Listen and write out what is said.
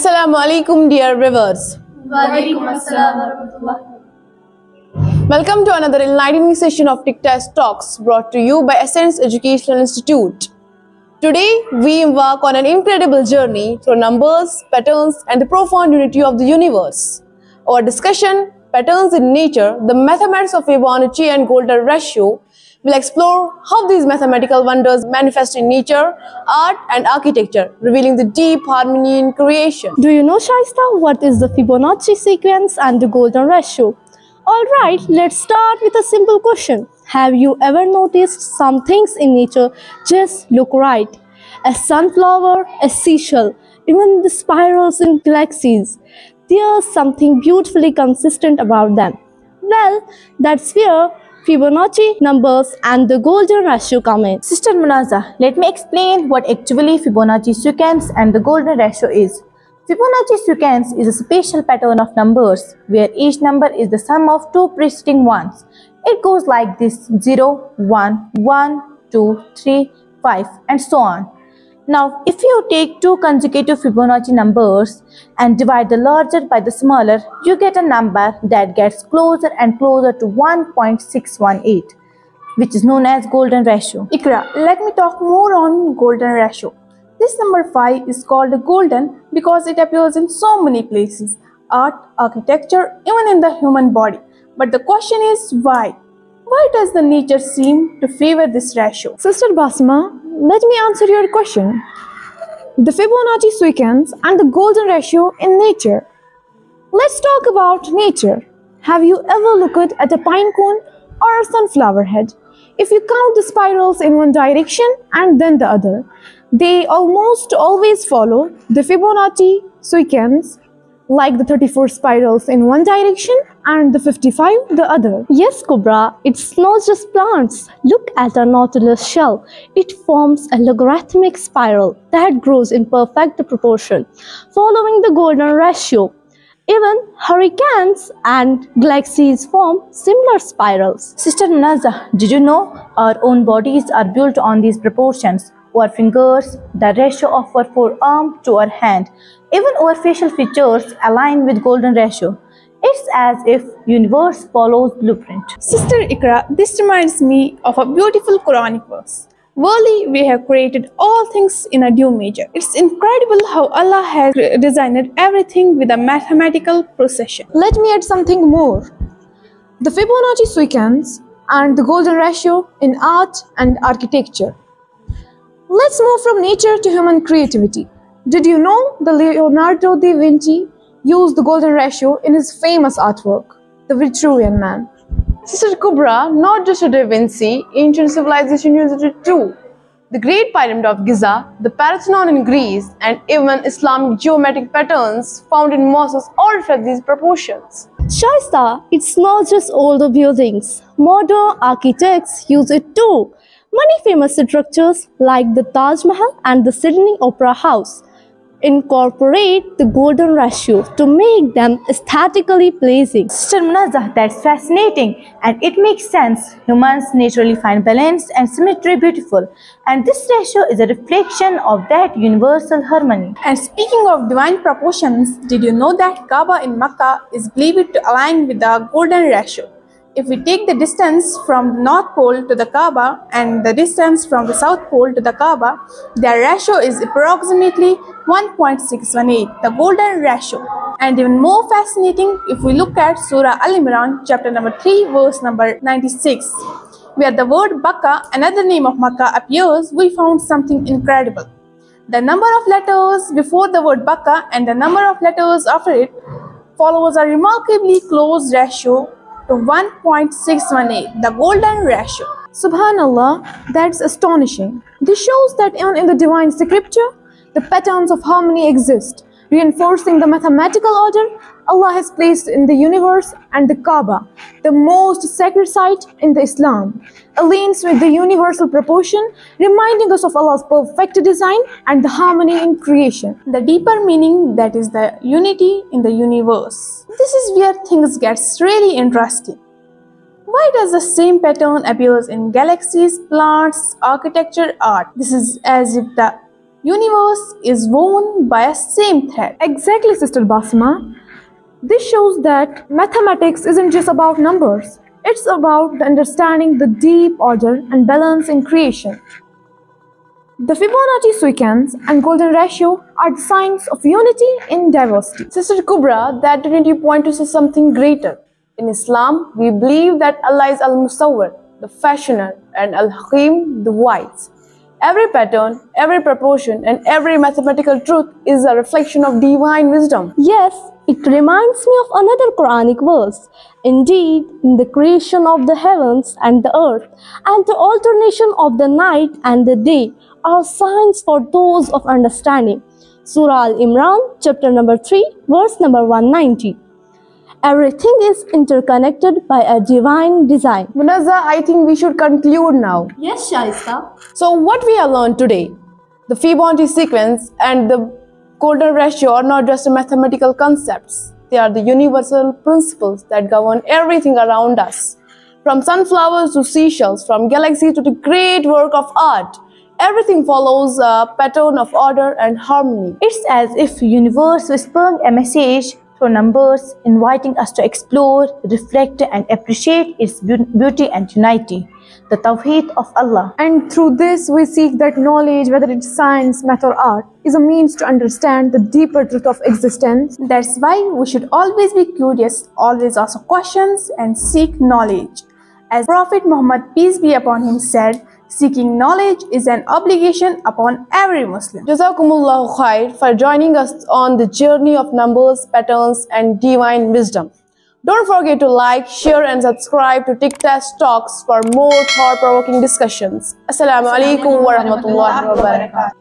Assalamu alaikum, dear viewers. Welcome to another enlightening session of TICTAS Talks brought to you by Ascents Educational Institute. Today, we embark on an incredible journey through numbers, patterns, and the profound unity of the universe. Our discussion, Patterns in Nature, the Mathematics of Fibonacci and Golden Ratio, will explore how these mathematical wonders manifest in nature, art, and architecture, revealing the deep harmony in creation. Do you know, Shaista, what is the Fibonacci sequence and the golden ratio? Alright, let's start with a simple question. Have you ever noticed some things in nature just look right? A sunflower, a seashell, even the spirals in galaxies. There's something beautifully consistent about them. Well, that's where Fibonacci numbers and the golden ratio come in. Sister Munaza, let me explain what actually Fibonacci sequence and the golden ratio is. Fibonacci sequence is a spatial pattern of numbers where each number is the sum of two preceding ones. It goes like this 0, 1, 1, 2, 3, 5 and so on. Now, if you take two consecutive Fibonacci numbers and divide the larger by the smaller, you get a number that gets closer and closer to 1.618, which is known as golden ratio. Ikra, let me talk more on golden ratio. This number phi is called golden because it appears in so many places art, architecture, even in the human body. But the question is why? Why does the nature seem to favor this ratio? Sister Basma, let me answer your question. The Fibonacci sequence and the golden ratio in nature. Let's talk about nature. Have you ever looked at a pine cone or a sunflower head? If you count the spirals in one direction and then the other, they almost always follow the Fibonacci sequence like the 34 spirals in one direction and the 55 the other. Yes, Kubra, it's not just plants. Look at a nautilus shell. It forms a logarithmic spiral that grows in perfect proportion, following the golden ratio. Even hurricanes and galaxies form similar spirals. Sister Munaza, did you know our own bodies are built on these proportions? Our fingers, the ratio of our forearm to our hand, even our facial features align with golden ratio. It's as if universe follows blueprint. Sister Ikra, this reminds me of a beautiful Quranic verse. Verily, we have created all things in a due measure. It's incredible how Allah has designed everything with a mathematical precision. Let me add something more. The Fibonacci sequence and the golden ratio in art and architecture. Let's move from nature to human creativity. Did you know that Leonardo da Vinci used the golden ratio in his famous artwork, The Vitruvian Man? Sister Kubra, not just a Da Vinci, ancient civilization used it too. The Great Pyramid of Giza, the Parthenon in Greece, and even Islamic geometric patterns found in mosques all reflect these proportions. Shaista, it's not just older buildings. Modern architects use it too. Many famous structures like the Taj Mahal and the Sydney Opera House incorporate the golden ratio to make them aesthetically pleasing. Sister Munaza, that's fascinating and it makes sense. Humans naturally find balance and symmetry beautiful and this ratio is a reflection of that universal harmony. And speaking of divine proportions, did you know that Kaaba in Makkah is believed to align with the golden ratio? If we take the distance from the North Pole to the Kaaba and the distance from the South Pole to the Kaaba, their ratio is approximately 1.618, the golden ratio. And even more fascinating if we look at Surah Al-Imran, chapter number 3, verse number 96, where the word Bakka, another name of Makkah, appears, we found something incredible. The number of letters before the word Bakka and the number of letters after it follows a remarkably close ratio to 1.618, the golden ratio. Subhanallah, that's astonishing. This shows that even in the divine scripture, the patterns of harmony exist, reinforcing the mathematical order Allah has placed in the universe and the Kaaba, the most sacred site in the Islam, aligns with the universal proportion, reminding us of Allah's perfect design and the harmony in creation. The deeper meaning that is the unity in the universe. This is where things gets really interesting. Why does the same pattern appears in galaxies, plants, architecture, art? This is as if the universe is woven by a same thread. Exactly, Sister Basma. This shows that mathematics isn't just about numbers, it's about understanding the deep order and balance in creation. The Fibonacci sequence and golden ratio are the signs of unity in diversity. Sister Kubra, that didn't you point to something greater? In Islam, we believe that Allah is Al Musawwir, the fashioner, and Al Hakim, the wise. Every pattern, every proportion, and every mathematical truth is a reflection of divine wisdom. Yes, it reminds me of another Quranic verse. Indeed, in the creation of the heavens and the earth, and the alternation of the night and the day, are signs for those of understanding. Surah Al Imran, chapter number 3, verse number 190. Everything is interconnected by a divine design. Munazza, I think we should conclude now. Yes, Shaista. So, what we have learned today, the Fibonacci sequence and the golden ratio are not just mathematical concepts. They are the universal principles that govern everything around us. From sunflowers to seashells, from galaxies to the great work of art, everything follows a pattern of order and harmony. It's as if universe whispering a message through numbers, inviting us to explore, reflect, and appreciate its beauty and unity, the Tawheed of Allah. And through this, we seek that knowledge, whether it's science, math, or art, is a means to understand the deeper truth of existence. That's why we should always be curious, always ask questions, and seek knowledge. As Prophet Muhammad, peace be upon him, said, Seeking knowledge is an obligation upon every Muslim. Jazakumullahu khair for joining us on the journey of numbers, patterns, and divine wisdom. Don't forget to like, share, and subscribe to TICTAS Talks for more thought-provoking discussions. Assalamu alaikum wa rahmatullahi wa barakatuh.